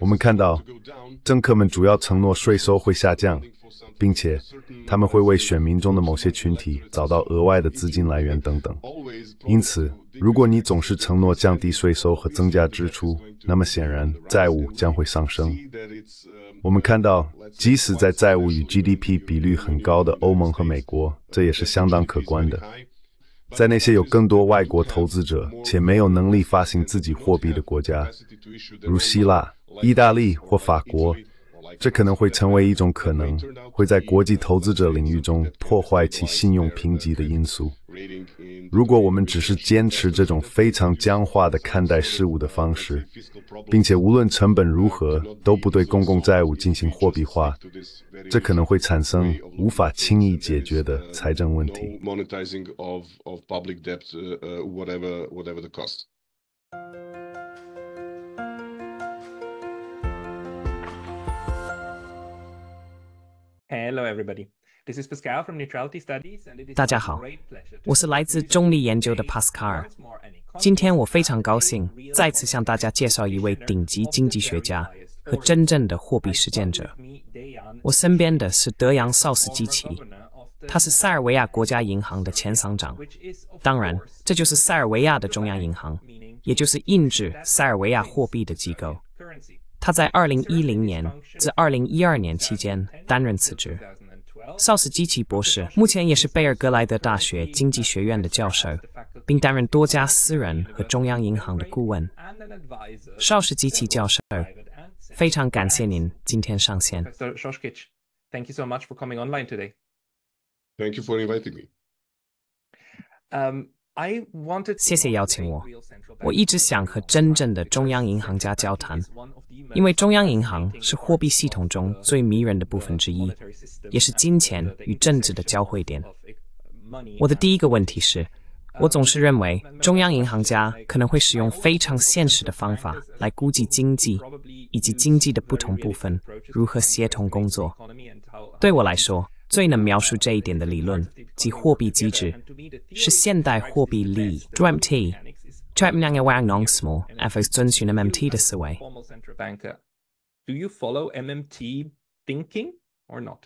我们看到政客们主要承诺税收会下降并且他们会为选民中的某些群体找到额外的资金来源等等。因此，如果你总是承诺降低税收和增加支出，那么显然债务将会上升。see that um, 我们看到，即使在债务与 GDP 比率很高的欧盟和美国，这也是相当可观的。在那些有更多外国投资者且没有能力发行自己货币的国家，如希腊、意大利或法国，这可能会成为一种可能会在国际投资者领域中破坏其信用评级的因素。如果我们只是坚持这种非常僵化的看待事物的方式，并且无论成本如何都不对公共债务进行货币化，这可能会产生无法轻易解决的财政问题。Hello, everybody. This is Pascal from Neutrality Studies, and it is 大家好我是来自中立研究的帕斯卡尔。今天我非常高兴再次向大家介绍一位顶级经济学家和真正的货币实践者。我身边的是德扬·绍斯基奇，他是塞尔维亚国家银行的前行长。当然，这就是塞尔维亚的中央银行，也就是印制塞尔维亚货币的机构。他在二零一零年至二零一二年期间担任此职。绍斯基奇博士目前也是贝尔格莱德大学经济学院的教授，并担任多家私人和中央银行的顾问。绍斯基奇教授，非常感谢您今天上线。Thank you so much for coming online today. Thank you for inviting me. 谢谢邀请我。我一直想和真正的中央银行家交谈，因为中央银行是货币系统中最迷人的部分之一，也是金钱与政治的交汇点。我的第一个问题是，我总是认为中央银行家可能会使用非常现实的方法来估计经济以及经济的不同部分如何协同工作。对我来说，最能描述这一点的理论即货币机制，是现代货币利益 （DMT）。Trap nang wang nong small, efforts 遵循 MMT 的思维。 Formal central banker. Do you follow MMT thinking or not?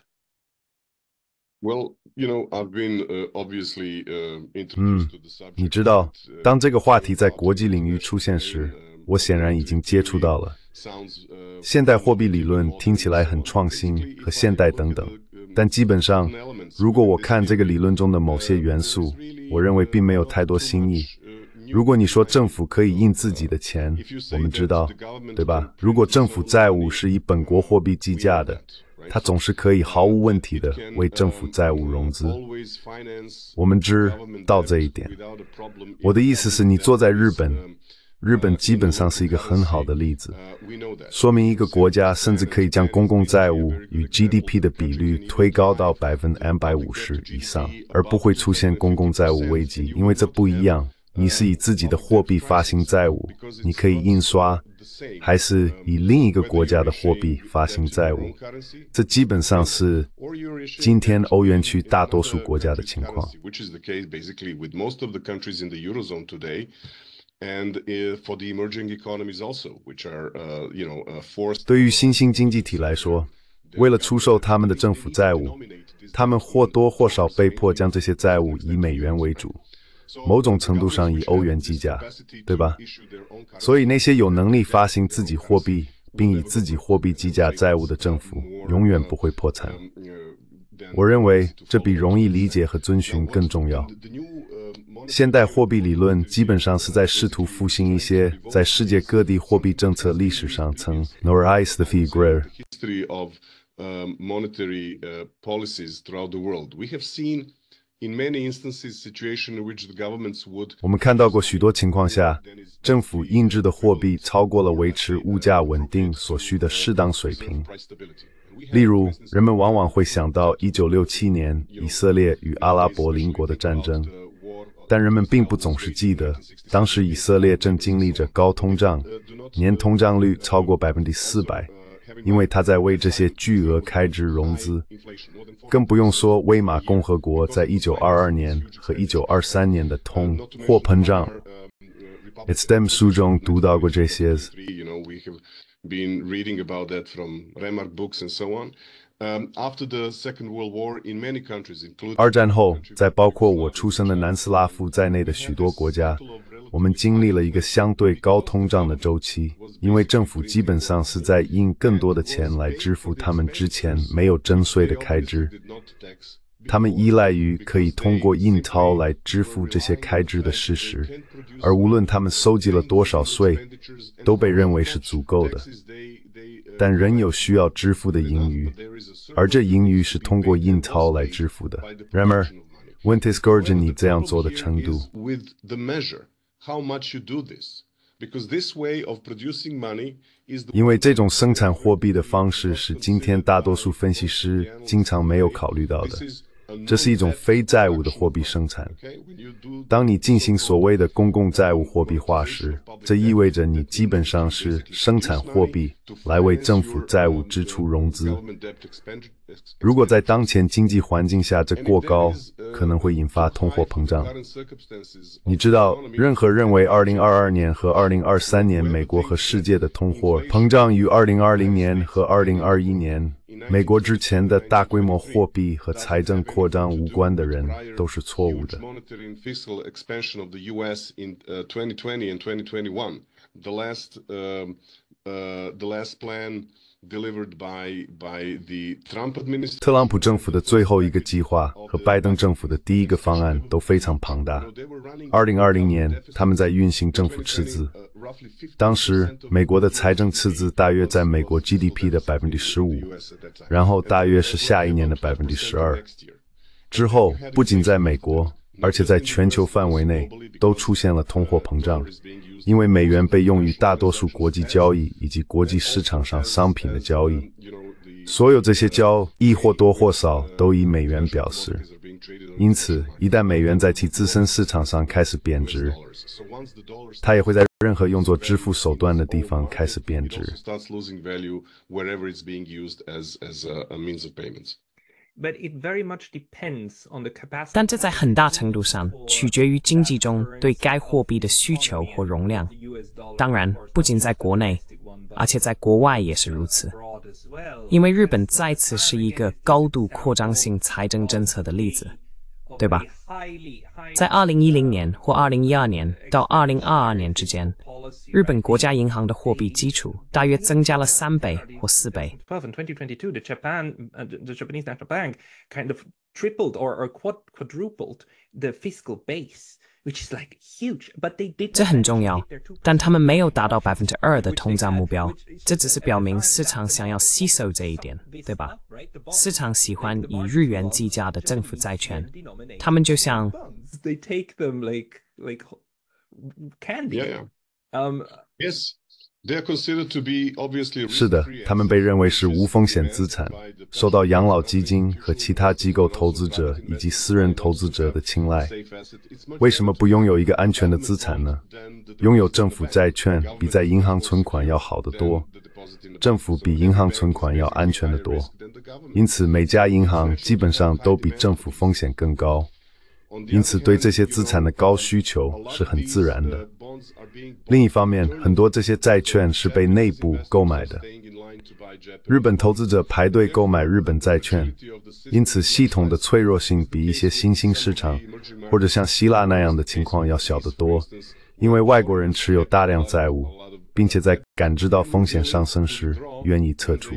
Well, you know, I've been uh, obviously uh, introduced to the subject. 你知道 and, uh,，当这个话题在国际领域出现时，我显然已经接触到了。 sounds, uh, 现代货币理论听起来很创新和现代等等， 但基本上，如果我看这个理论中的某些元素，我认为并没有太多新意。如果你说政府可以印自己的钱，我们知道，对吧？如果政府债务是以本国货币计价的，它总是可以毫无问题的为政府债务融资。我们知道这一点。我的意思是你坐在日本，日本基本上是一个很好的例子。Uh. 说明一个国家甚至可以将公共债务与 GDP 的比率推高到百分两百五十以上，而不会出现公共债务危机，因为这不一样。你是以自己的货币发行债务，你可以印刷，还是以另一个国家的货币发行债务这基本上是今天欧元区大多数国家的情况。And for the emerging economies also, which are, you know, forced. 对于新兴经济体来说，为了出售他们的政府债务，他们或多或少被迫将这些债务以美元为主，某种程度上以欧元计价，对吧？所以那些有能力发行自己货币，并以自己货币计价债务的政府，永远不会破产。我认为这比容易理解和遵循更重要。现代货币理论基本上是在试图复兴一些在世界各地货币政策历史上曾 norais de figure history of um, monetary uh, policies throughout the world. We have seen in many instances situation in which the governments would 我们看到过许多情况下，政府印制的货币超过了维持物价稳定所需的适当水平。例如，人们往往会想到1967年以色列与阿拉伯邻国的战争，但人们并不总是记得，当时以色列正经历着高通胀，年通胀率超过百分之四百，因为他在为这些巨额开支融资。更不用说威玛共和国在1922年和1923年的通货膨胀。？STEM 书中读到过这些。Been reading about that from Remark books and so on. Um, after the Second World War, in many countries, including 二战后，在包括我出生的南斯拉夫在内的许多国家，我们经历了一个相对高通胀的周期，因为政府基本上是在印更多的钱来支付他们之前没有征税的开支。他们依赖于可以通过印钞来支付这些开支的事实，而无论他们收集了多少税，都被认为是足够的。但仍有需要支付的盈余，而这盈余是通过印钞来支付的。然而，问题是根据你这样做的程度。因为这种生产货币的方式是今天大多数分析师经常没有考虑到的。这是一种非债务的货币生产。当你进行所谓的公共债务货币化时，这意味着你基本上是生产货币来为政府债务支出融资。如果在当前经济环境下这过高，可能会引发通货膨胀。你知道，任何认为2022年和2023年美国和世界的通货膨胀与2020年和2021年。美国之前的大规模货币和财政扩张无关的人都是错误的。特朗普政府的最后一个计划和拜登政府的第一个方案都非常庞大。二零二零年，他们在运行政府赤字。当时，美国的财政赤字大约在美国 GDP 的百分之十五，然后大约是下一年的百分之十二。之后，不仅在美国，而且在全球范围内都出现了通货膨胀，因为美元被用于大多数国际交易以及国际市场上商品的交易。所有这些交易或多或少都以美元表示。因此，一旦美元在其自身市场上开始贬值，它也会在任何用作支付手段的地方开始贬值。但这在很大程度上取决于经济中对该货币的需求或容量。当然，不仅在国内，而且在国外也是如此。因为日本再次是一个高度扩张性财政政策的例子，对吧？在二零一零年或二零一二年到二零二二年之间，日本国家银行的货币基础大约增加了三倍或四倍。这很重要，但他们没有达到百分之二的通胀目标。这只是表明市场想要吸收这一点，对吧？市场喜欢以日元计价的政府债券，他们就像。是的，他们被认为是无风险资产，受到养老基金和其他机构投资者以及私人投资者的青睐。为什么不拥有一个安全的资产呢？拥有政府债券比在银行存款要好得多，政府比银行存款要安全得多，因此每家银行基本上都比政府风险更高。因此，对这些资产的高需求是很自然的。另一方面，很多这些债券是被内部购买的。日本投资者排队购买日本债券，因此系统的脆弱性比一些新兴市场或者像希腊那样的情况要小得多。因为外国人持有大量债务，并且在感知到风险上升时愿意撤出。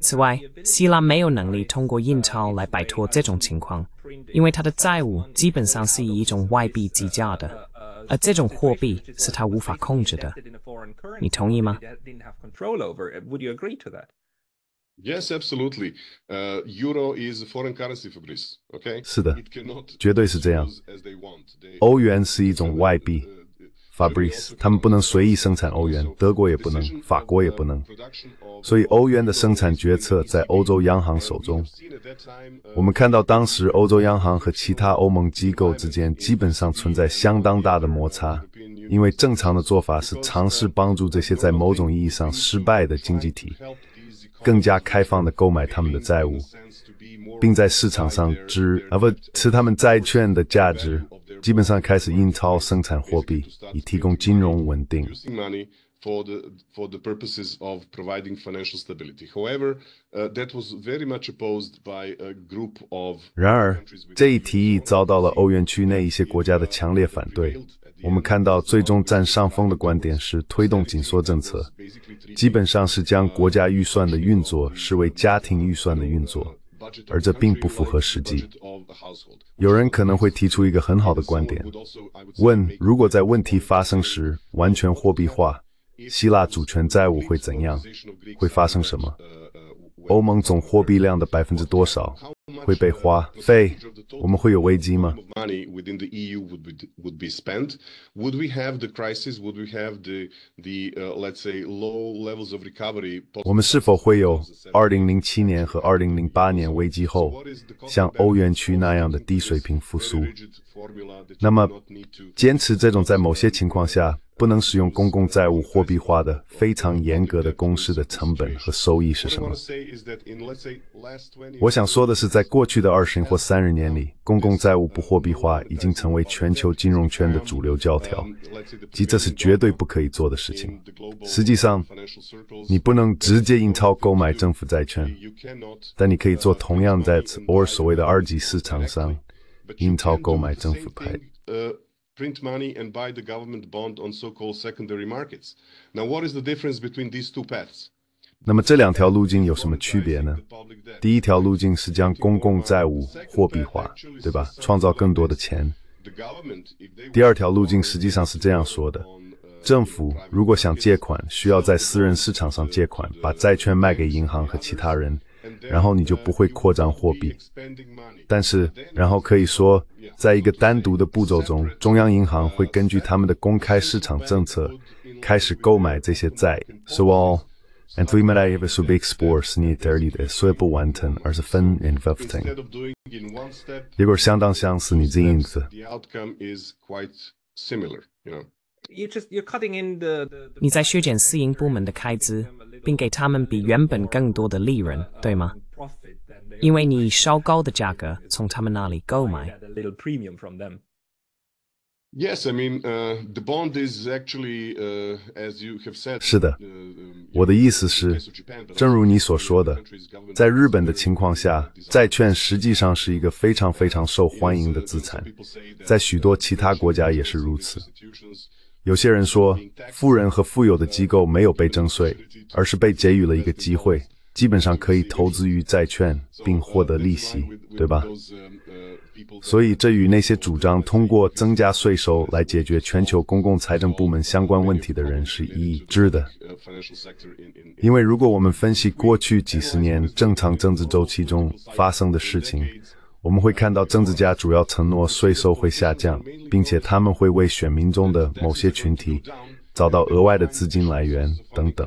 此外，希腊没有能力通过印钞来摆脱这种情况，因为它的债务基本上是以一种外币计价的，而这种货币是它无法控制的。你同意吗？Yes, absolutely. Euro is foreign currency for Greece. Okay. 是的，绝对是这样。欧元是一种外币。Fabrice，他们不能随意生产欧元，德国也不能，法国也不能，所以欧元的生产决策在欧洲央行手中。我们看到当时欧洲央行和其他欧盟机构之间基本上存在相当大的摩擦，因为正常的做法是尝试帮助这些在某种意义上失败的经济体。更加开放的购买他们的债务，并在市场上支啊不吃他们债券的价值，基本上开始印钞生产货币，以提供金融稳定。for the for the purposes of providing financial stability. However, uh, that was very much opposed by a group of. 然而，这一提议遭到了欧元区内一些国家的强烈反对。我们看到，最终占上风的观点是推动紧缩政策，基本上是将国家预算的运作视为家庭预算的运作，而这并不符合实际。有人可能会提出一个很好的观点，问：如果在问题发生时完全货币化？希腊主权债务会怎样？会发生什么？欧盟总货币量的百分之多少会被花费？我们会有危机吗？我们是否会有2007年和2008年危机后像欧元区那样的低水平复苏？那么，坚持这种在某些情况下。不能使用公共债务货币化的非常严格的公式的成本和收益是什么？我想说的是，在过去的二十或三十年里，公共债务不货币化已经成为全球金融圈的主流教条，即这是绝对不可以做的事情。实际上，你不能直接印钞购买政府债券，但你可以做同样在偶尔所谓的二级市场上印钞购买政府派。print money and buy the government bond on so-called secondary markets. Now, what is the difference between these two paths? 那么这两条路径有什么区别呢？第一条路径是将公共债务货币化，对吧？创造更多的钱。第二条路径实际上是这样说的：政府如果想借款，需要在私人市场上借款，把债券卖给银行和其他人。然后你就不会扩张货币，但是然后可以说，在一个单独的步骤中，中央银行会根据他们的公开市场政策开始购买这些债。So all，and we might have a big sports need thirty 的，所以不完成，而是分 investing。结果相当相似，你这样子。你在削减私营部门的开支。并给他们比原本更多的利润，对吗？因为你以稍高的价格从他们那里购买。Yes, I mean, the bond is actually, as you have said. 是的，我的意思是，正如你所说的，在日本的情况下，债券实际上是一个非常非常受欢迎的资产，在许多其他国家也是如此。有些人说，富人和富有的机构没有被征税，而是被给予了一个机会，基本上可以投资于债券并获得利息，对吧？所以这与那些主张通过增加税收来解决全球公共财政部门相关问题的人是一致的。因为如果我们分析过去几十年正常政治周期中发生的事情，我们会看到政治家主要承诺税收会下降，并且他们会为选民中的某些群体找到额外的资金来源等等。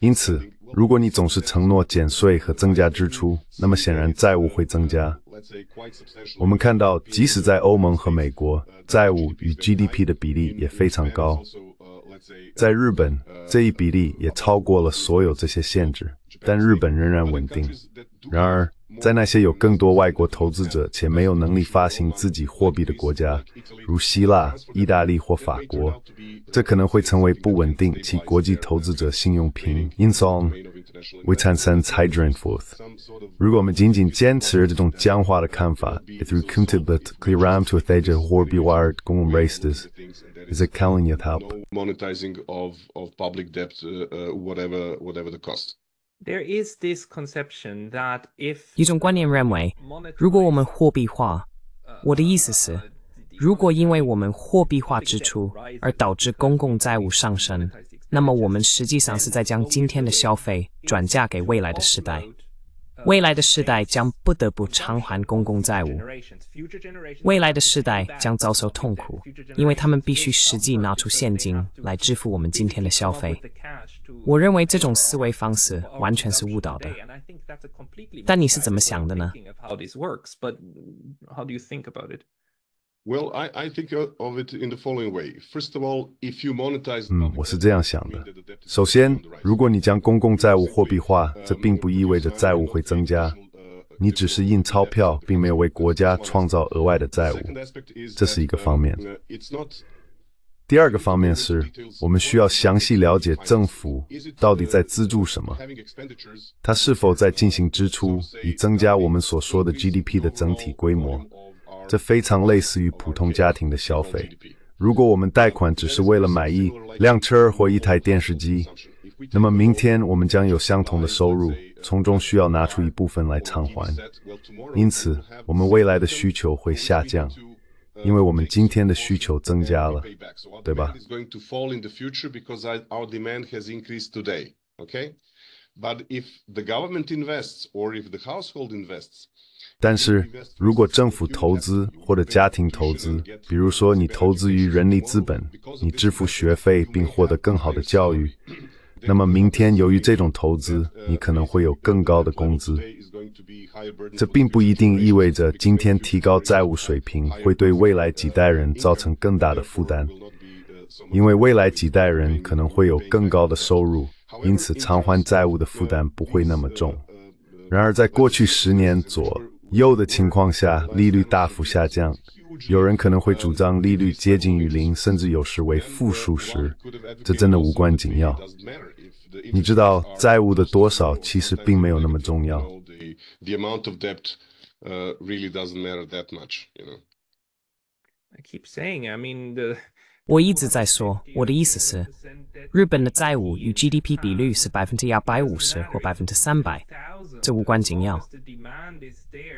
因此，如果你总是承诺减税和增加支出，那么显然债务会增加。我们看到，即使在欧盟和美国，债务与 GDP 的比例也非常高。在日本，这一比例也超过了所有这些限制，但日本仍然稳定。然而，在那些有更多外国投资者且没有能力发行自己货币的国家，如希腊、意大利或法国，这可能会成为不稳定其国际投资者信用评因素，会产生 hydrogen forth。如果我们仅仅坚持这种僵化的看法，it will contribute clear to a stage of horrible wired 公共 races。is it counting your help? Monetizing of, of public debt, uh, uh, whatever, whatever the cost. There is this conception that if 一种观念认为，如果我们货币化，我的意思是，如果因为我们货币化支出而导致公共债务上升，那么我们实际上是在将今天的消费转嫁给未来的时代。未来的世代将不得不偿还公共债务，未来的世代将遭受痛苦，因为他们必须实际拿出现金来支付我们今天的消费。我认为这种思维方式完全是误导的。但你是怎么想的呢？Well, I I think of it in the following way. First of all, if you monetize，嗯，我是这样想的。首先，如果你将公共债务货币化，这并不意味着债务会增加。你只是印钞票，并没有为国家创造额外的债务，这是一个方面。第二个方面是我们需要详细了解政府到底在资助什么，它是否在进行支出，以增加我们所说的 GDP 的整体规模。这非常类似于普通家庭的消费。如果我们贷款只是为了买一辆车或一台电视机，那么明天我们将有相同的收入，从中需要拿出一部分来偿还。因此，我们未来的需求会下降，因为我们今天的需求增加了，对吧？But if the government invests or if the household invests, 但是如果政府投资或者家庭投资，比如说你投资于人力资本，你支付学费并获得更好的教育，那么明天由于这种投资，你可能会有更高的工资。这并不一定意味着今天提高债务水平会对未来几代人造成更大的负担，因为未来几代人可能会有更高的收入，因此偿还债务的负担不会那么重。然而，在过去十年左右的情况下，利率大幅下降。有人可能会主张利率接近于零，甚至有时为负数时，这真的无关紧要。你知道，债务的多少其实并没有那么重要。The amount of debt really doesn't matter that much, you know. I keep saying, I mean the. 我一直在说，我的意思是，日本的债务与 GDP 比率是百分之二百五十或百分之三百，这无关紧要。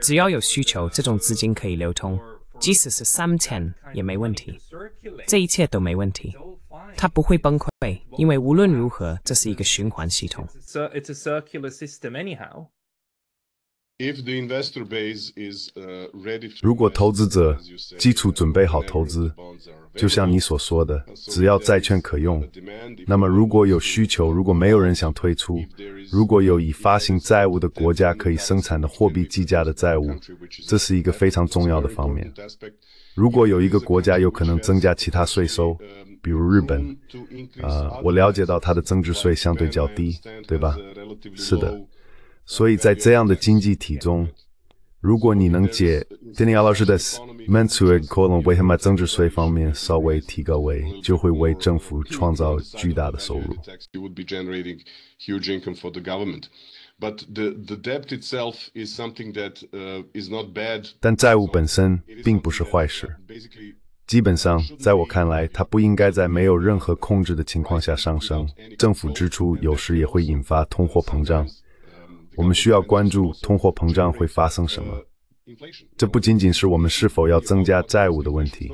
只要有需求，这种资金可以流通，即使是三千也没问题。这一切都没问题，它不会崩溃，因为无论如何，这是一个循环系统。如果投资者基础准备好投资，就像你所说的，只要债券可用，那么如果有需求，如果没有人想退出，如果有已发行债务的国家可以生产的货币计价的债务，这是一个非常重要的方面。如果有一个国家有可能增加其他税收，比如日本，啊，我了解到它的增值税相对较低，对吧？是的。所以在这样的经济体中，如果你能解，Daniel 老师的 mental 可能为什么增值税方面稍微提高为，就会为政府创造巨大的收入。但债务本身并不是坏事。基本上，在我看来，它不应该在没有任何控制的情况下上升。政府支出有时也会引发通货膨胀。我们需要关注通货膨胀会发生什么。这不仅仅是我们是否要增加债务的问题，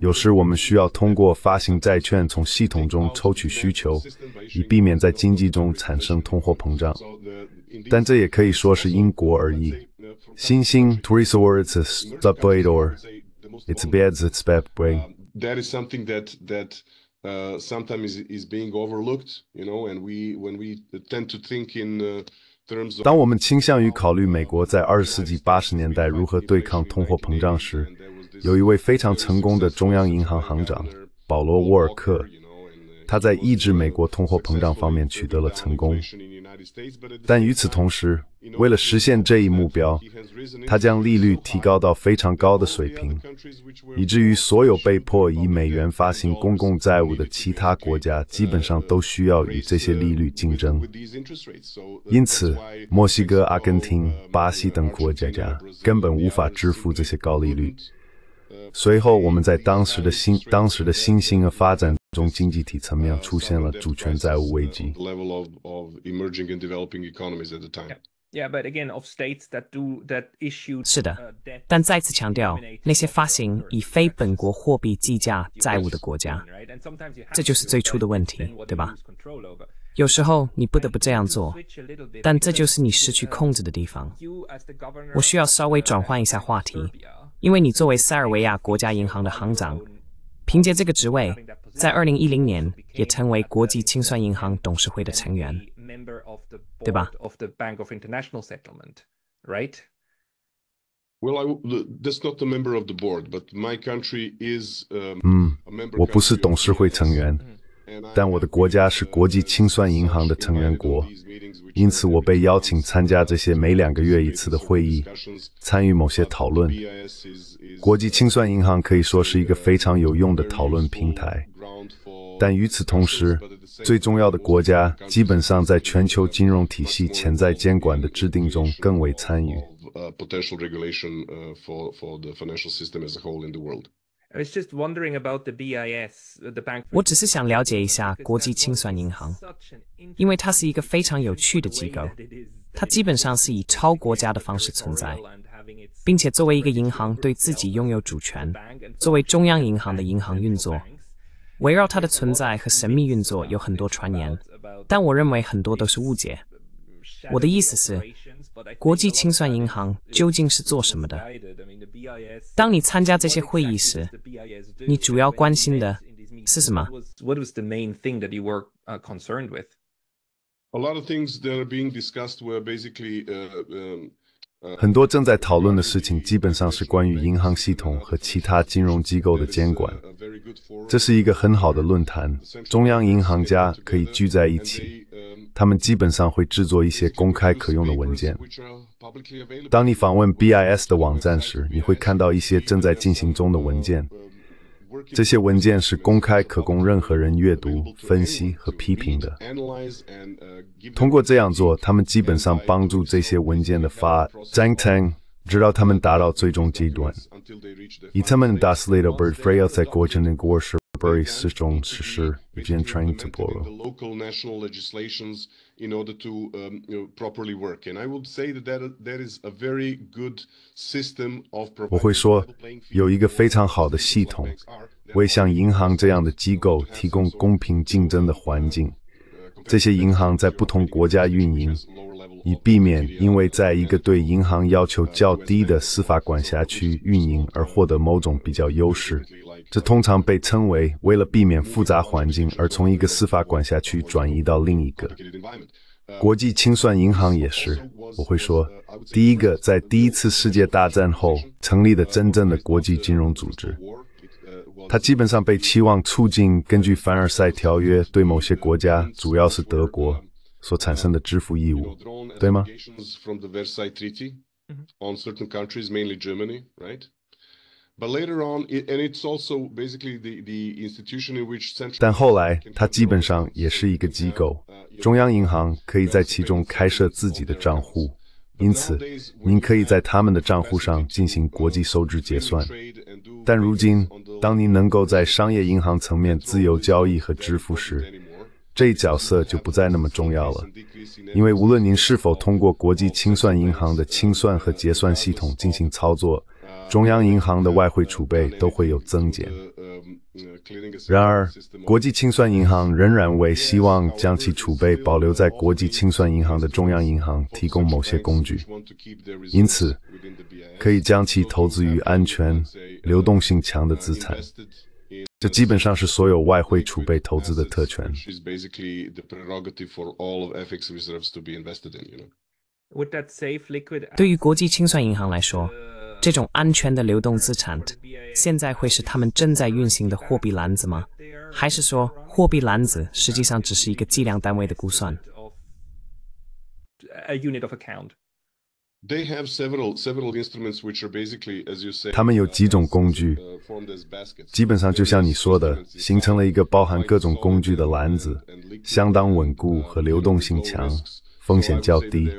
有时我们需要通过发行债券从系统中抽取需求，以避免在经济中产生通货膨胀。但这也可以说是因国而异。新兴 t o u r i s words is the b a d or it's bad it's bad brain. That is something that that uh sometimes is being overlooked, you know, and we when we tend to think in 当我们倾向于考虑美国在二十世纪八十年代如何对抗通货膨胀时，有一位非常成功的中央银行行长保罗·沃尔克。他在抑制美国通货膨胀方面取得了成功，但与此同时，为了实现这一目标，他将利率提高到非常高的水平，以至于所有被迫以美元发行公共债务的其他国家基本上都需要与这些利率竞争。因此，墨西哥、阿根廷、巴西等国家家根本无法支付这些高利率。随后，我们在当时的新当时的新兴和发展中经济体层面出现了主权债务危机。是的，但再次强调，那些发行以非本国货币计价债务的国家，这就是最初的问题，对吧？有时候你不得不这样做，但这就是你失去控制的地方。我需要稍微转换一下话题。因为你作为塞尔维亚国家银行的行长，凭借这个职位，在二零一零年也成为国际清算银行董事会的成员，对吧？Well, I that's not a member of the board, but my country is. 嗯，我不是董事会成员，但我的国家是国际清算银行的成员国，因此我被邀请参加这些每两个月一次的会议，参与某些讨论。国际清算银行可以说是一个非常有用的讨论平台，但与此同时，最重要的国家基本上在全球金融体系潜在监管的制定中更为参与。uh, potential regulation uh, for for the financial system as a whole in the world. I was just wondering about the BIS, 我只是想了解一下国际清算银行，因为它是一个非常有趣的机构。它基本上是以超国家的方式存在，并且作为一个银行对自己拥有主权。作为中央银行的银行运作，围绕它的存在和神秘运作有很多传言，但我认为很多都是误解。我的意思是。国际清算银行究竟是做什么的？当你参加这些会议时，你主要关心的是什么？What was the main thing that you were concerned with? A lot of things that are being discussed were basically. 很多正在讨论的事情基本上是关于银行系统和其他金融机构的监管。这是一个很好的论坛，中央银行家可以聚在一起。他们基本上会制作一些公开可用的文件。当你访问 BIS 的网站时，你会看到一些正在进行中的文件。这些文件是公开可供任何人阅读、分析和批评的。通过这样做，他们基本上帮助这些文件的发展，直到他们达到最终阶段。以他们打死 little bird frail 在过程的过时。Bury Sichong Shishir Jian Train to borrow. Local national legislations in order to um, properly work. And I would say that that, that is a very good system of 我会说，有一个非常好的系统，为像银行这样的机构提供公平竞争的环境。这些银行在不同国家运营，以避免因为在一个对银行要求较低的司法管辖区运营而获得某种比较优势。这通常被称为为了避免复杂环境而从一个司法管辖区转移到另一个。国际清算银行也是，我会说，第一个在第一次世界大战后成立的真正的国际金融组织。它基本上被期望促进根据凡尔赛条约对某些国家，主要是德国所产生的支付义务，对吗？但后来，它基本上也是一个机构，中央银行可以在其中开设自己的账户，因此您可以在他们的账户上进行国际收支结算。但如今，当您能够在商业银行层面自由交易和支付时，这一角色就不再那么重要了，因为无论您是否通过国际清算银行的清算和结算系统进行操作。中央银行的外汇储备都会有增减。然而，国际清算银行仍然为希望将其储备保留在国际清算银行的中央银行提供某些工具，因此可以将其投资于安全、流动性强的资产。这基本上是所有外汇储备投资的特权。对于国际清算银行来说。这种安全的流动资产，现在会是他们正在运行的货币篮子吗？还是说货币篮子实际上只是一个计量单位的估算？A unit of account. They have several several instruments which are basically, as you say. 他们有几种工具，基本上就像你说的，形成了一个包含各种工具的篮子，相当稳固和流动性强，风险较低。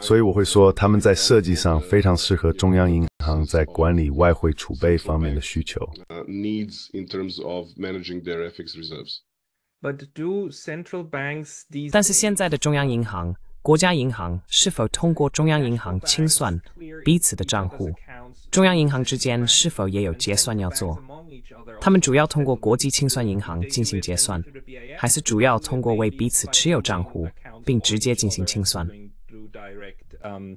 所以我会说，他们在设计上非常适合中央银行在管理外汇储备方面的需求。But do central banks? 但是现在的中央银行、国家银行是否通过中央银行清算彼此的账户？中央银行之间是否也有结算要做？他们主要通过国际清算银行进行结算，还是主要通过为彼此持有账户并直接进行清算？direct um,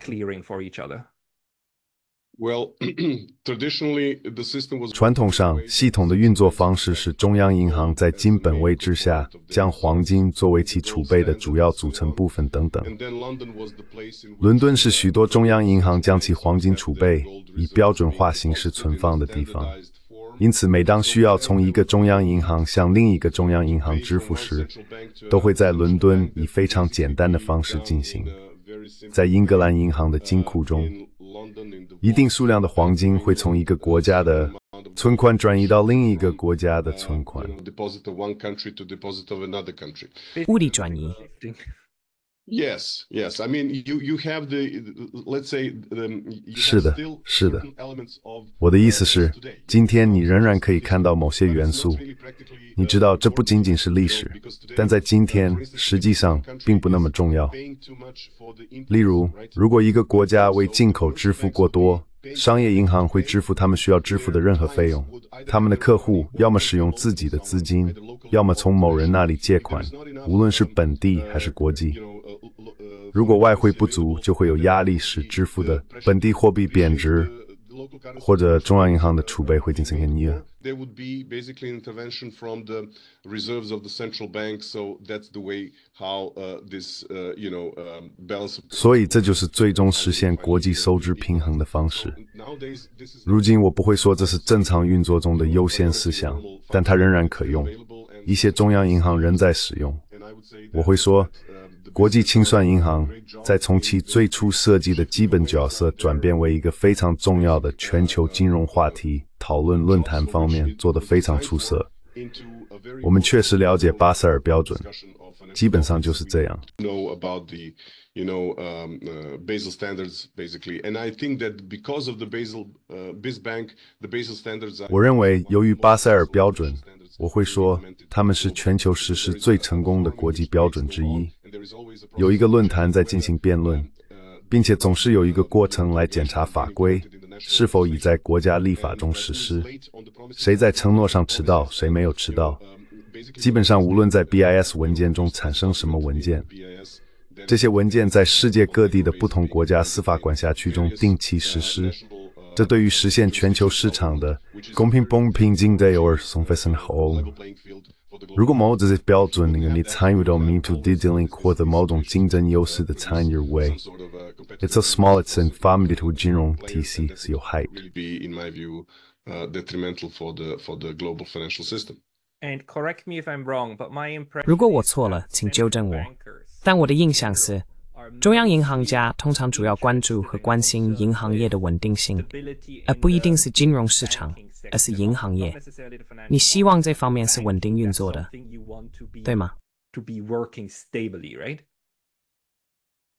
clearing for each other. Well, traditionally the system was 传统上，系统的运作方式是中央银行在金本位之下，将黄金作为其储备的主要组成部分等等。伦敦是许多中央银行将其黄金储备以标准化形式存放的地方。因此，每当需要从一个中央银行向另一个中央银行支付时，都会在伦敦以非常简单的方式进行。在英格兰银行的金库中，一定数量的黄金会从一个国家的存款转移到另一个国家的存款，物理转移。Yes, yes. I mean, you you have the let's say um, you 是的是的我的意思是，今天你仍然可以看到某些元素。你知道，这不仅仅是历史，但在今天实际上并不那么重要。例如，如果一个国家为进口支付过多，商业银行会支付他们需要支付的任何费用。他们的客户要么使用自己的资金，要么从某人那里借款，无论是本地还是国际。如果外汇不足，就会有压力，使支付的本地货币贬值，或者中央银行的储备会进行变异。There would be basically intervention from the reserves of the central bank, so that's the way how uh, this, uh, you know, um, balance. 所以这就是最终实现国际收支平衡的方式。如今我不会说这是正常运作中的优先事项，但它仍然可用。一些中央银行仍在使用。我会说 um, 国际清算银行在从其最初设计的基本角色转变为一个非常重要的全球金融话题讨论论坛方面做得非常出色。我们确实了解巴塞尔标准基本上就是这样。know about the you know um, uh, Basel standards basically, and I think that because of the Basel uh, BISBank, the Basel standards. Are 我认为，由于巴塞尔标准，我会说他们是全球实施最成功的国际标准之一。有一个论坛在进行辩论，并且总是有一个过程来检查法规是否已在国家立法中实施。谁在承诺上迟到，谁没有迟到。基本上，无论在 BIS 文件中产生什么文件，这些文件在世界各地的不同国家司法管辖区中定期实施。这对于实现全球市场的公平、公平竞争而送非常好。Playing field for the 如果某这些标准令你参与到民主地定获得某种竞争优势的参与为 sort of uh, competitive，It's a small, it's informative 金融体系是有害的。will be, in my view, uh, detrimental for the for the global financial system. And correct me if I'm wrong, but my impression 如果我错了，请纠正我。但我的印象是，中央银行家通常主要关注和关心银行业的稳定性，而不一定是金融市场，而是银行业。你希望这方面是稳定运作的，对吗？To be working stably, right?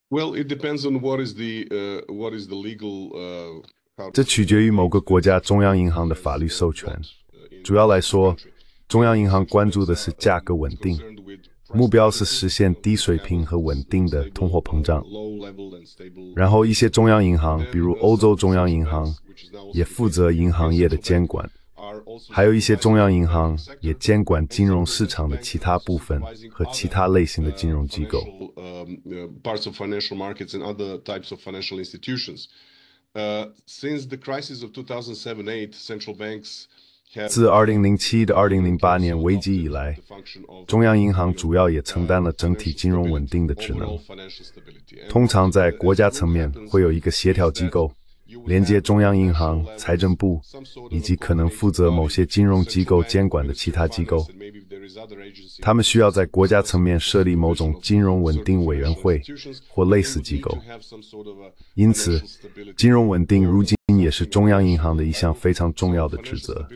Well, it depends on what is the uh, what is the legal. Uh, 这取决于某个国家中央银行的法律授权。主要来说，中央银行关注的是价格稳定目标是实现低水平和稳定的通货膨胀。然后，一些中央银行，比如欧洲中央银行，也负责银行业的监管。还有一些中央银行也监管金融市场的其他部分和其他类型的金融机构。um, uh, parts of financial markets and other types of financial institutions. Uh, since the crisis of 2007-8, central banks 自2007到2008年危机以来，中央银行主要也承担了整体金融稳定的职能。通常在国家层面会有一个协调机构，连接中央银行、财政部以及可能负责某些金融机构监管的其他机构。他们需要在国家层面设立某种金融稳定委员会或类似机构。因此，金融稳定如今。也是中央银行的一项非常重要的职 Financial 责。